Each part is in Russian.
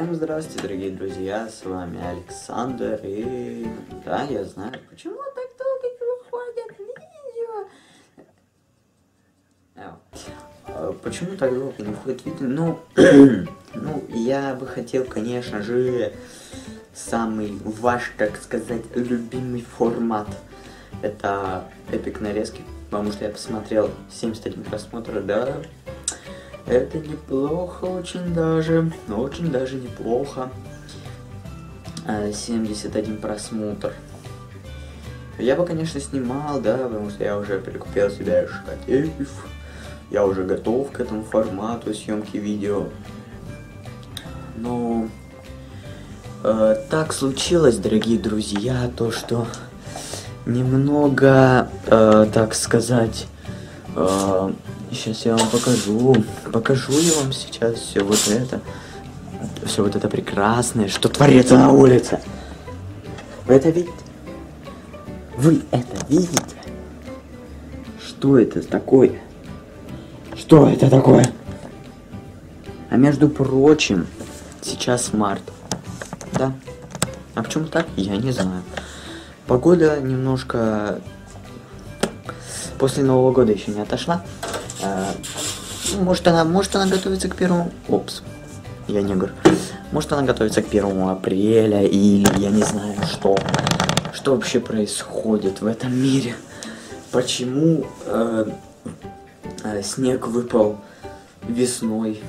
Всем здравствуйте, дорогие друзья, с вами Александр, и да, я знаю, почему так долго не выходят видео. Эу. А, Почему так долго не выходит видео? Ну, ну, я бы хотел, конечно же, самый ваш, так сказать, любимый формат. Это эпик нарезки, потому что я посмотрел 71 просмотр, да, это неплохо очень даже, очень даже неплохо. А, 71 просмотр. Я бы, конечно, снимал, да, потому что я уже прикупил себе штатив. Я уже готов к этому формату съемки видео. Но э, так случилось, дорогие друзья, то что немного, э, так сказать, э, сейчас я вам покажу, покажу я вам сейчас все вот это, все вот это прекрасное, что творится на улице. Вы это видите? Вы это видите? Что это такое? Что это такое? А между прочим, сейчас март. Да. А почему так? Я не знаю. Погода немножко после Нового года еще не отошла. Ну, Может она, может она готовится к первому... Опс. Я не говорю. Может она готовится к первому апреля или я не знаю что. Что вообще происходит в этом мире? Почему э, э, снег выпал весной?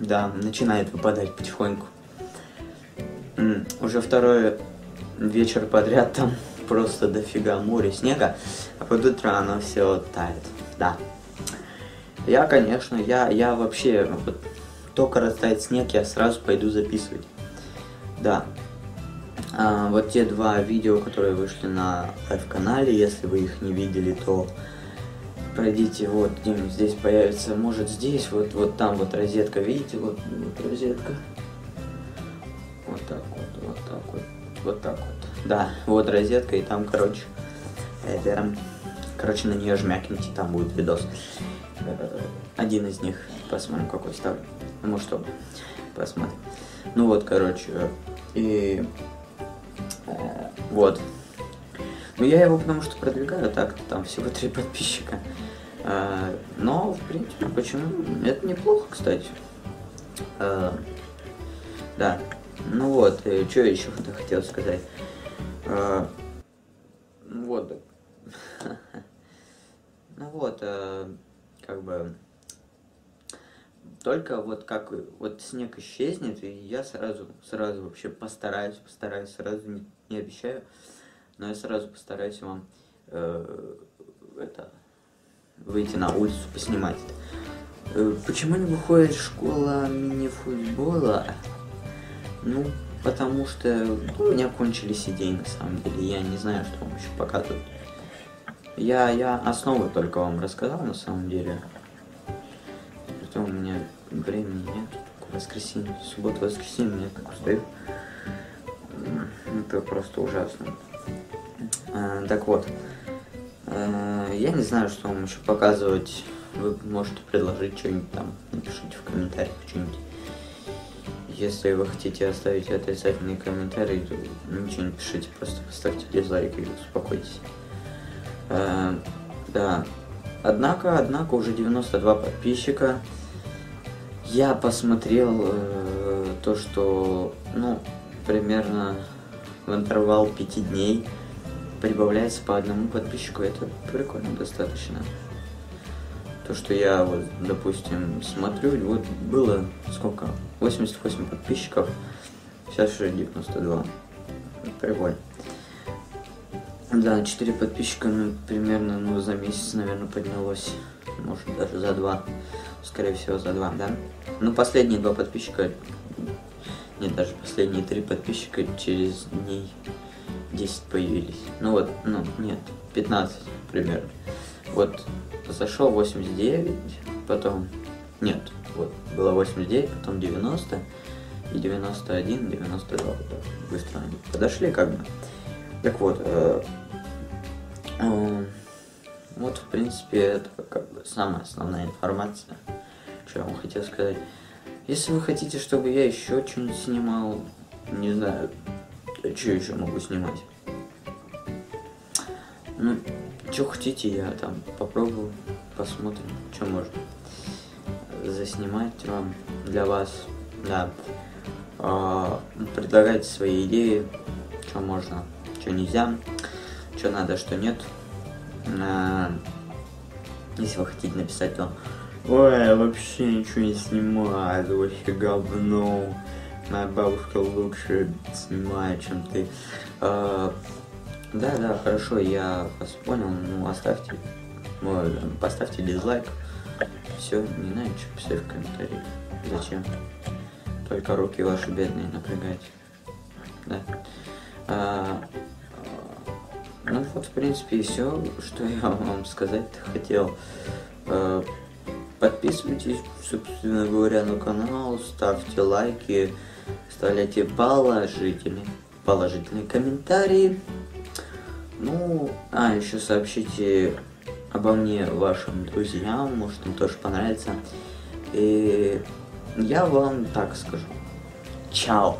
Да, начинает выпадать потихоньку. М, Уже второй вечер подряд там просто дофига море снега, а под утро оно все тает. Да. Я, конечно, я, я вообще, вот, только растает снег, я сразу пойду записывать. Да. А, вот те два видео, которые вышли на live-канале, если вы их не видели, то пройдите, вот, где-нибудь здесь появится, может здесь, вот, вот там вот розетка, видите, вот, вот розетка. Вот так вот, вот так вот, вот так вот. Да, вот розетка, и там, короче, это, короче, на нее жмякните, там будет видос. Э, Один из них, посмотрим, какой ставлю. Ну, может, оба. Посмотрим. Ну вот, короче, и э, вот. Ну, я его потому что продвигаю, так там всего три подписчика. Э, Но, в принципе, почему? Это неплохо, кстати. Да. Ну вот, что еще хотел сказать. Ну вот. Ну вот, э, как бы только вот как вот снег исчезнет, и я сразу, сразу вообще постараюсь, постараюсь, сразу не, не обещаю, но я сразу постараюсь вам э, это выйти на улицу, поснимать это. Э, почему не выходит школа мини-футбола? Ну, потому что ну, у меня кончились идеи на самом деле, я не знаю, что вам еще показывать. Я, я основы только вам рассказал на самом деле. Притом у меня времени нет. Воскресенье, суббота, воскресенье я как устаю. Это просто ужасно. А, так вот. А, я не знаю, что вам еще показывать. Вы можете предложить что-нибудь там. Напишите в комментариях что-нибудь. Если вы хотите оставить отрицательные комментарии, то ничего не пишите, просто поставьте дизлайк и успокойтесь. Э, да. Однако, однако уже 92 подписчика. Я посмотрел э, то, что, ну, примерно в интервал 5 дней прибавляется по одному подписчику. Это прикольно достаточно. То, что я вот, допустим, смотрю, вот было сколько? 88 подписчиков, сейчас уже 92. Прикольно. Да, 4 подписчика, ну, примерно, ну, за месяц, наверное, поднялось. Может, даже за два. Скорее всего, за два, да? Ну, последние два подписчика, нет, даже последние три подписчика через дней 10 появились. Ну вот, ну, нет, 15 примерно. Вот, зашел 89, потом, нет, вот, было 89, потом 90, и 91, 92, вот так быстро они подошли, как бы. Так вот, э, э, вот, в принципе, это как бы самая основная информация, что я вам хотел сказать. Если вы хотите, чтобы я еще что-нибудь снимал, не знаю, что еще могу снимать. Ну, что хотите, я там попробую, посмотрим, что можно заснимать вам для вас, да. А, предлагайте свои идеи, что можно, что нельзя, что надо, что нет. А, если вы хотите написать, то Ой, я вообще ничего не снимаю, это вообще говно. Моя бабушка лучше снимает, чем ты. А, да, да, хорошо, я вас понял. Ну, оставьте, ну, поставьте дизлайк. Все, не знаю, что писать в комментариях. Зачем? Только руки ваши бедные напрягайте. Да. А, ну вот, в принципе, и все, что я вам сказать хотел. А, подписывайтесь, собственно говоря, на канал, ставьте лайки, оставляйте положительные, положительные комментарии. Ну, а еще сообщите обо мне вашим друзьям, может им тоже понравится. И я вам так скажу. Чао!